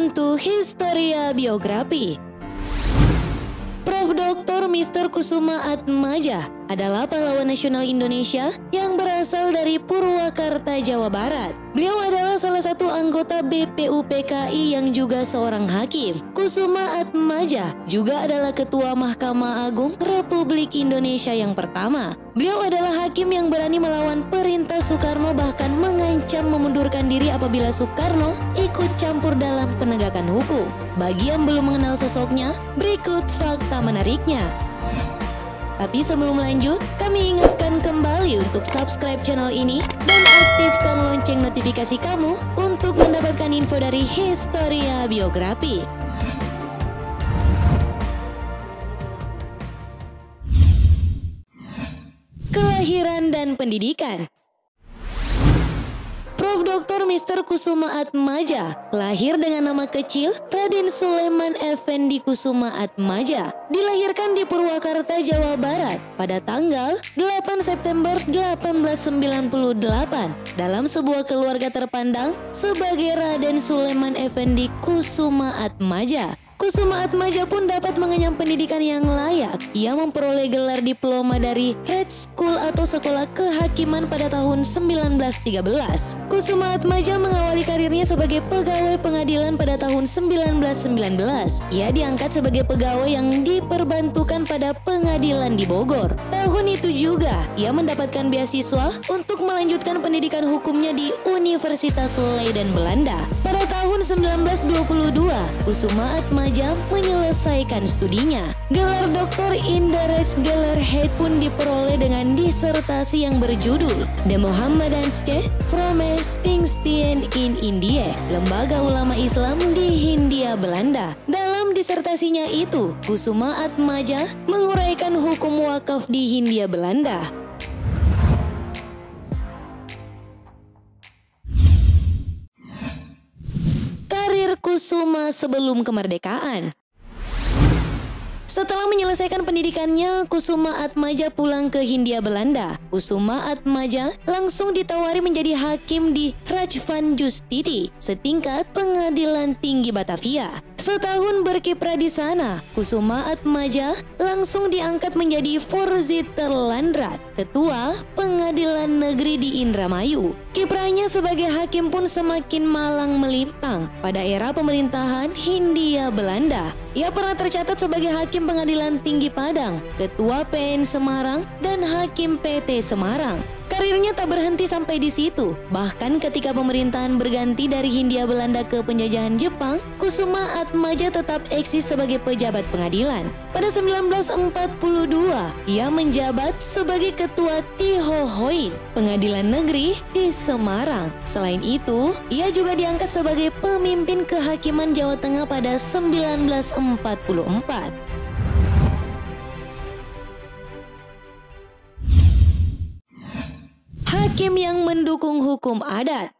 Welcome to Historia Biografi. Prof. Dr. Mr. Kusuma Atmaja adalah pahlawan nasional Indonesia yang berasal dari Purwakarta, Jawa Barat. Beliau adalah salah satu anggota BPUPKI yang juga seorang hakim. Kusuma Atmaja juga adalah Ketua Mahkamah Agung Republik Indonesia yang pertama. Beliau adalah hakim yang berani melawan perintah Soekarno bahkan mengancam memundurkan diri apabila Soekarno ikut campur dalam penegakan hukum. Bagi yang belum mengenal sosoknya, berikut fakta menariknya. Tapi sebelum lanjut, kami ingatkan kembali untuk subscribe channel ini dan aktifkan lonceng notifikasi kamu untuk mendapatkan info dari Historia Biografi. Kelahiran dan pendidikan. Dr. Mr. Kusuma Atmaja lahir dengan nama kecil Raden Sulaiman Effendi Kusuma Atmaja dilahirkan di Purwakarta, Jawa Barat pada tanggal 8 September 1898 dalam sebuah keluarga terpandang sebagai Raden Sulaiman Effendi Kusuma Atmaja Kusuma Atmaja pun dapat mengenyam pendidikan yang layak. Ia memperoleh gelar diploma dari Head School atau Sekolah Kehakiman pada tahun 1913. Kusuma Atmaja mengawali karirnya sebagai pegawai pengadilan pada tahun 1919. Ia diangkat sebagai pegawai yang diperbantukan pada pengadilan di Bogor. Tahun itu juga, ia mendapatkan beasiswa untuk melanjutkan pendidikan hukumnya di Universitas Leiden Belanda. Pada tahun 1922, Kusuma Atmaja jam menyelesaikan studinya. Gelar Doktor Indares Gelar Head pun diperoleh dengan disertasi yang berjudul The Mohammedan State from Stingsteen in India, lembaga ulama Islam di Hindia Belanda. Dalam disertasinya itu, Kusuma Atmaja menguraikan hukum wakaf di Hindia Belanda. Kusuma sebelum kemerdekaan. Setelah menyelesaikan pendidikannya, Kusuma Atmaja pulang ke Hindia Belanda. Kusuma Atmaja langsung ditawari menjadi hakim di Rajvan Justiti, setingkat pengadilan tinggi Batavia. Setahun berkiprah di sana, Kusuma Atmaja langsung diangkat menjadi Voorzitter Landrat, ketua pengadilan negeri di Indramayu. Kiprahnya sebagai hakim pun semakin malang melintang pada era pemerintahan Hindia Belanda. Ia pernah tercatat sebagai hakim pengadilan tinggi Padang, ketua PN Semarang, dan hakim PT Semarang. Karirnya tak berhenti sampai di situ. Bahkan ketika pemerintahan berganti dari Hindia Belanda ke penjajahan Jepang, Kusuma Atmaja tetap eksis sebagai pejabat pengadilan. Pada 1942, ia menjabat sebagai ketua Tihohoin, pengadilan negeri di Semarang. Selain itu, ia juga diangkat sebagai pemimpin kehakiman Jawa Tengah pada 1944. Hakim yang mendukung hukum adat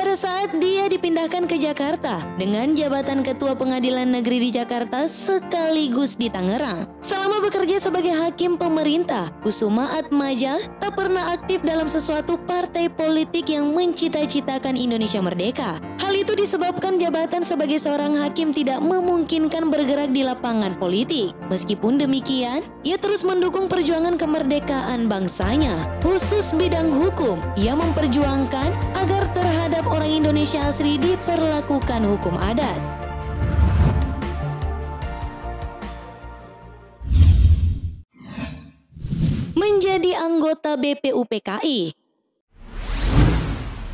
pada saat dia dipindahkan ke Jakarta dengan jabatan Ketua Pengadilan Negeri di Jakarta sekaligus di Tangerang. Selama bekerja sebagai hakim pemerintah, Kusuma Atmaja tak pernah aktif dalam sesuatu partai politik yang mencita-citakan Indonesia merdeka. Hal itu disebabkan jabatan sebagai seorang hakim tidak memungkinkan bergerak di lapangan politik. Meskipun demikian, ia terus mendukung perjuangan kemerdekaan bangsanya. Khusus bidang hukum, ia memperjuangkan agar terhadap orang Indonesia asli diperlakukan hukum adat. Menjadi anggota BPUPKI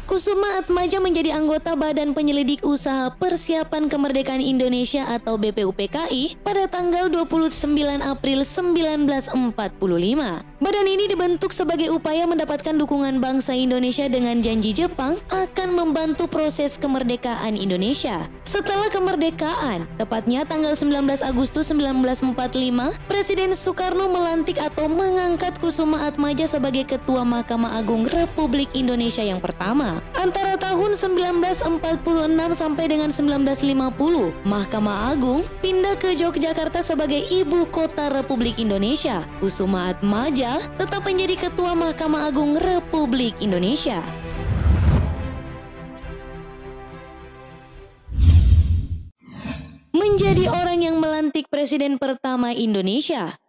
Kusuma Atmaja menjadi anggota Badan Penyelidik Usaha Persiapan Kemerdekaan Indonesia atau BPUPKI pada tanggal 29 April 1945. Badan ini dibentuk sebagai upaya mendapatkan dukungan bangsa Indonesia dengan janji Jepang akan membantu proses kemerdekaan Indonesia. Setelah kemerdekaan, tepatnya tanggal 19 Agustus 1945, Presiden Soekarno melantik atau mengangkat Kusuma Atmaja sebagai Ketua Mahkamah Agung Republik Indonesia yang pertama. Antara tahun 1946 sampai dengan 1950, Mahkamah Agung pindah ke Yogyakarta sebagai ibu kota Republik Indonesia. Kusuma Atmaja tetap menjadi Ketua Mahkamah Agung Republik Indonesia. menjadi orang yang melantik presiden pertama Indonesia.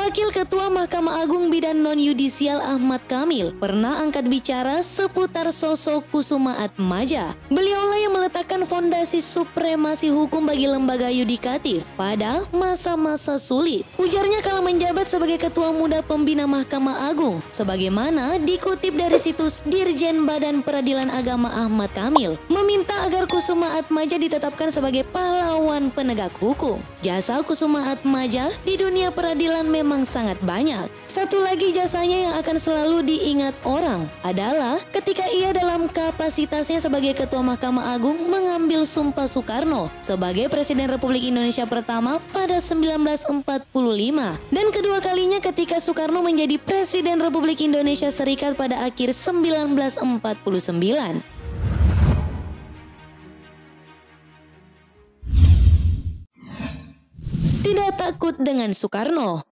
Wakil Ketua Mahkamah Agung Bidang Non-Yudisial Ahmad Kamil pernah angkat bicara seputar sosok Kusuma Atmaja. Beliaulah yang meletakkan fondasi supremasi hukum bagi lembaga yudikatif pada masa-masa sulit. Ujarnya kala menjabat sebagai Ketua Muda Pembina Mahkamah Agung, sebagaimana dikutip dari situs Dirjen Badan Peradilan Agama Ahmad Kamil, meminta agar Kusuma Atmaja ditetapkan sebagai pahlawan penegak hukum. Jasa Kusuma Atmaja di dunia peradilan memang sangat banyak. Satu lagi jasanya yang akan selalu diingat orang adalah ketika ia dalam kapasitasnya sebagai Ketua Mahkamah Agung mengambil Sumpah Soekarno sebagai Presiden Republik Indonesia pertama pada 1945 dan kedua kalinya ketika Soekarno menjadi Presiden Republik Indonesia Serikat pada akhir 1949. Tidak takut dengan Soekarno.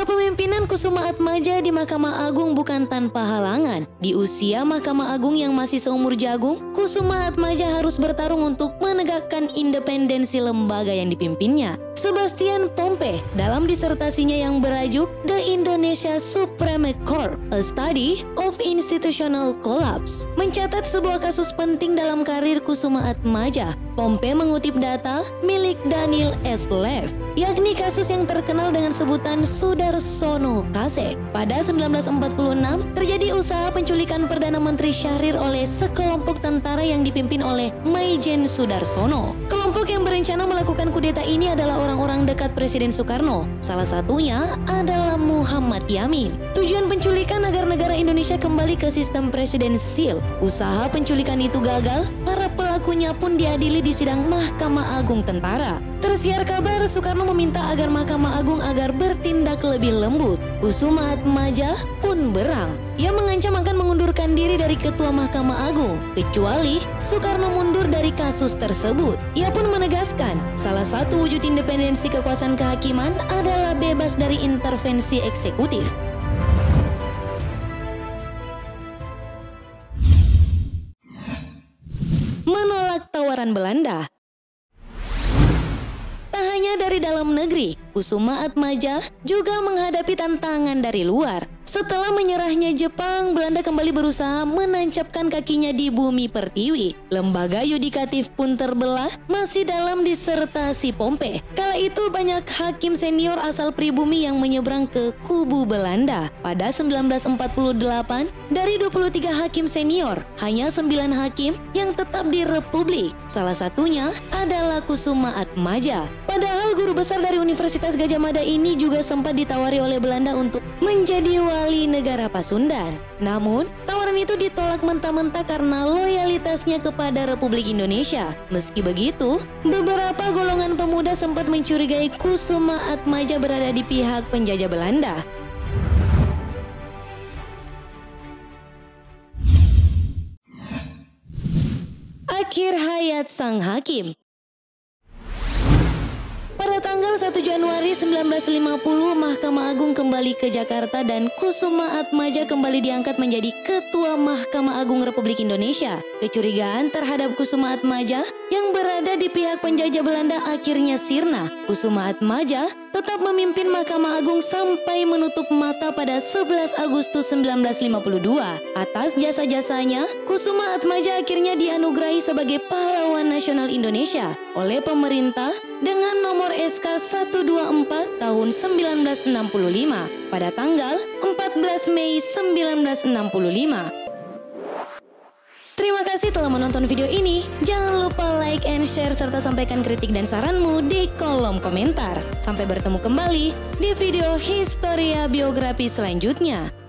Kepemimpinan Kusuma Atmaja di Mahkamah Agung bukan tanpa halangan. Di usia Mahkamah Agung yang masih seumur jagung, Kusuma Atmaja harus bertarung untuk menegakkan independensi lembaga yang dipimpinnya. Sebastian Pompe dalam disertasinya yang berajuk The Indonesia Supreme Court, A Study of Institutional Collapse, mencatat sebuah kasus penting dalam karir Kusuma Atmaja. Pompe mengutip data milik Daniel S. Lev, yakni kasus yang terkenal dengan sebutan Sudarsono Kase. Pada 1946, terjadi usaha penculikan Perdana Menteri Syahrir oleh sekelompok tentara yang dipimpin oleh Maijen Sudarsono. Kelompok yang berencana melakukan kudeta ini adalah orang-orang dekat Presiden Soekarno. Salah satunya adalah Muhammad Yamin. Tujuan penculikan agar negara Indonesia kembali ke sistem presidensil. Usaha penculikan itu gagal, para pelakunya pun diadili di sidang Mahkamah Agung Tentara. Tersiar kabar Soekarno meminta agar Mahkamah Agung agar bertindak lebih lembut. Kusuma Atmaja pun berang. Ia mengancam akan mengundurkan diri dari Ketua Mahkamah Agung, kecuali Soekarno mundur dari kasus tersebut. Ia pun menegaskan, salah satu wujud independensi kekuasaan kehakiman adalah bebas dari intervensi eksekutif. Menolak tawaran Belanda Tak hanya dari dalam negeri, Kusuma Atmaja juga menghadapi tantangan dari luar. Setelah menyerahnya Jepang, Belanda kembali berusaha menancapkan kakinya di bumi pertiwi. Lembaga yudikatif pun terbelah masih dalam disertasi Pompe. Kala itu banyak hakim senior asal pribumi yang menyeberang ke kubu Belanda. Pada 1948, dari 23 hakim senior, hanya 9 hakim yang tetap di Republik. Salah satunya adalah Kusuma Atmaja. Padahal guru besar dari Universitas Gajah Mada ini juga sempat ditawari oleh Belanda untuk menjadi wali negara Pasundan. Namun, tawaran itu ditolak mentah-mentah karena loyalitasnya kepada Republik Indonesia. Meski begitu, beberapa golongan pemuda sempat mencurigai Kusuma Atmaja berada di pihak penjajah Belanda. Akhir hayat sang hakim tanggal 1 Januari 1950, Mahkamah Agung kembali ke Jakarta dan Kusuma Atmaja kembali diangkat menjadi Ketua Mahkamah Agung Republik Indonesia. Kecurigaan terhadap Kusuma Atmaja yang berada di pihak penjajah Belanda akhirnya sirna. Kusuma Atmaja tetap memimpin Mahkamah Agung sampai menutup mata pada 11 Agustus 1952. Atas jasa-jasanya, Kusuma Atmaja akhirnya dianugerahi sebagai pahlawan nasional Indonesia oleh pemerintah dengan nomor SK 124 tahun 1965 pada tanggal 14 Mei 1965. Terima kasih telah menonton video ini. Jangan lupa like and share serta sampaikan kritik dan saranmu di kolom komentar. Sampai bertemu kembali di video Historia Biografi selanjutnya.